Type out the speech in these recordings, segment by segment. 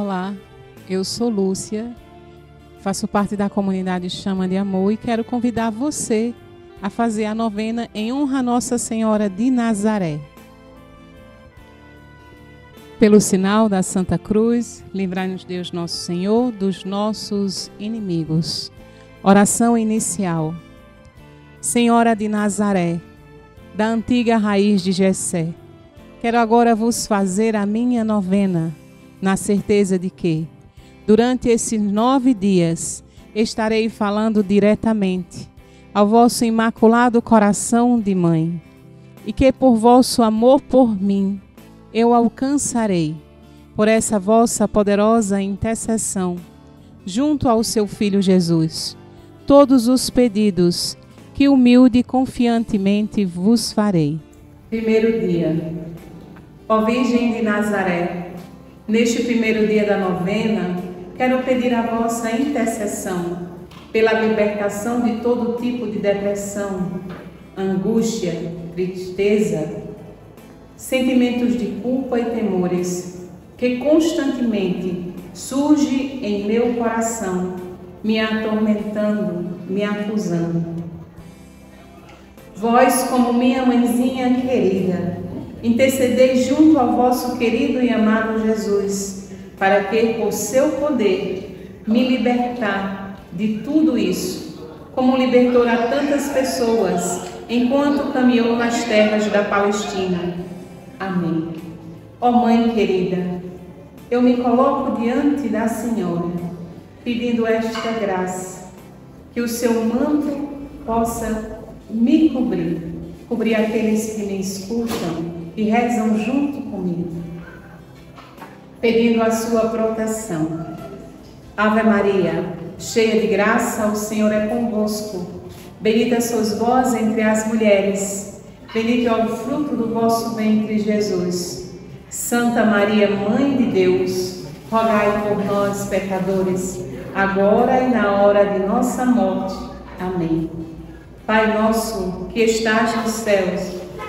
Olá, eu sou Lúcia, faço parte da comunidade Chama de Amor e quero convidar você a fazer a novena em honra a Nossa Senhora de Nazaré. Pelo sinal da Santa Cruz, livrai-nos Deus nosso Senhor dos nossos inimigos. Oração inicial. Senhora de Nazaré, da antiga raiz de Jessé, quero agora vos fazer a minha novena, na certeza de que, durante esses nove dias, estarei falando diretamente ao vosso imaculado coração de mãe, e que por vosso amor por mim eu alcançarei, por essa vossa poderosa intercessão, junto ao seu Filho Jesus, todos os pedidos que humilde e confiantemente vos farei. Primeiro dia. Ó Virgem de Nazaré, neste primeiro dia da novena, quero pedir a vossa intercessão pela libertação de todo tipo de depressão, angústia, tristeza, sentimentos de culpa e temores que constantemente surge em meu coração, me atormentando, me acusando. Vós, como minha mãezinha querida, intercedei junto ao vosso querido e amado Jesus, para que, por seu poder, me libertar de tudo isso, como libertou a tantas pessoas enquanto caminhou nas terras da Palestina. Amém. Ó oh, Mãe querida, eu me coloco diante da Senhora, pedindo esta graça, que o seu manto possa me cobrir, cobrir aqueles que me escutam e rezam junto comigo, pedindo a sua proteção. Ave Maria, cheia de graça, o Senhor é convosco. Bendita sois vós entre as mulheres, bendito é o fruto do vosso ventre, Jesus. Santa Maria, Mãe de Deus, rogai por nós, pecadores, agora e na hora de nossa morte. Amém. Pai nosso que estás nos céus,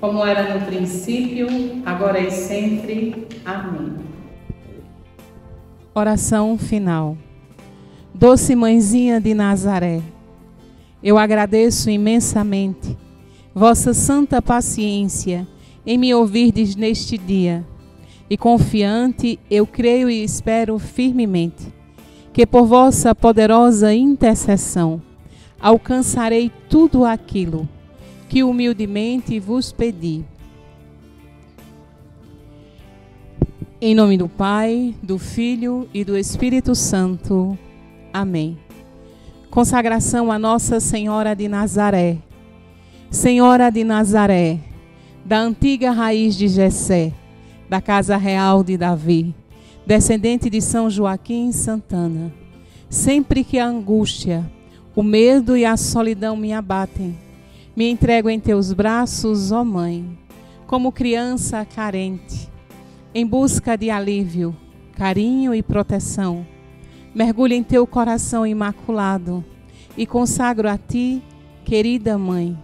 como era no princípio, agora e sempre. Amém. Oração final. Doce Mãezinha de Nazaré, eu agradeço imensamente vossa santa paciência em me ouvirdes neste dia, e confiante eu creio e espero firmemente que por vossa poderosa intercessão alcançarei tudo aquilo que humildemente vos pedi. Em nome do Pai, do Filho e do Espírito Santo. Amém. Consagração a Nossa Senhora de Nazaré. Senhora de Nazaré, da antiga raiz de Jessé, da casa real de Davi, descendente de São Joaquim Santana. Sempre que a angústia o medo e a solidão me abatem. Me entrego em teus braços, ó Mãe, como criança carente, em busca de alívio, carinho e proteção. Mergulho em teu coração imaculado e consagro a ti, querida Mãe,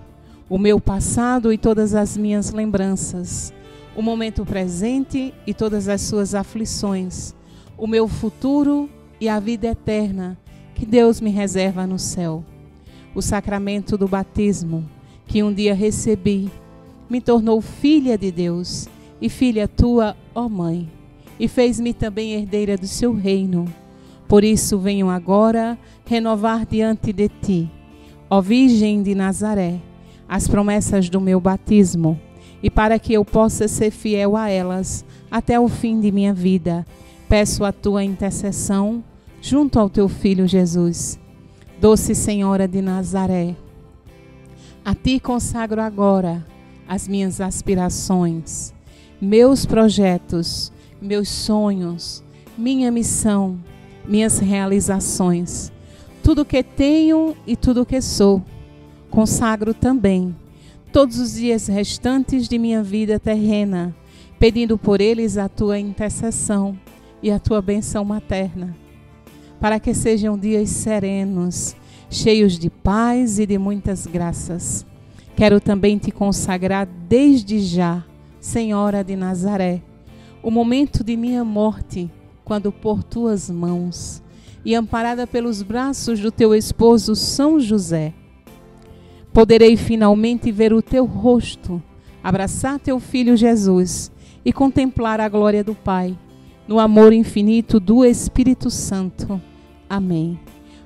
o meu passado e todas as minhas lembranças, o momento presente e todas as suas aflições, o meu futuro e a vida eterna que Deus me reserva no céu. O sacramento do batismo, que um dia recebi, me tornou filha de Deus e filha tua, ó Mãe, e fez-me também herdeira do seu reino. Por isso venho agora renovar diante de ti, ó Virgem de Nazaré, as promessas do meu batismo, e para que eu possa ser fiel a elas até o fim de minha vida, peço a tua intercessão junto ao teu filho Jesus. Doce Senhora de Nazaré, a ti consagro agora as minhas aspirações, meus projetos, meus sonhos, minha missão, minhas realizações. Tudo que tenho e tudo que sou, consagro também todos os dias restantes de minha vida terrena, pedindo por eles a tua intercessão e a tua benção materna, para que sejam dias serenos, cheios de paz e de muitas graças. Quero também te consagrar desde já, Senhora de Nazaré, o momento de minha morte, quando por tuas mãos e amparada pelos braços do teu esposo São José, poderei finalmente ver o teu rosto, abraçar teu filho Jesus e contemplar a glória do Pai, no amor infinito do Espírito Santo. Amém.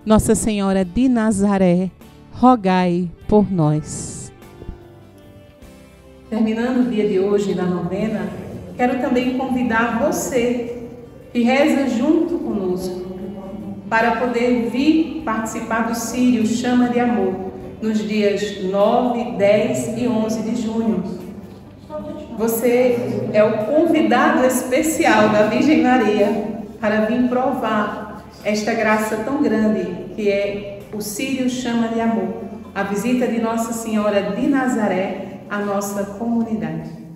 Nossa Senhora de Nazaré, rogai por nós. Terminando o dia de hoje da novena, quero também convidar você que reza junto conosco para poder vir participar do Sírio Chama de Amor nos dias 9, 10 e 11 de junho. Você é o convidado especial da Virgem Maria para vir provar esta graça tão grande que é o Sírio Chama de Amor, a visita de Nossa Senhora de Nazaré à nossa comunidade.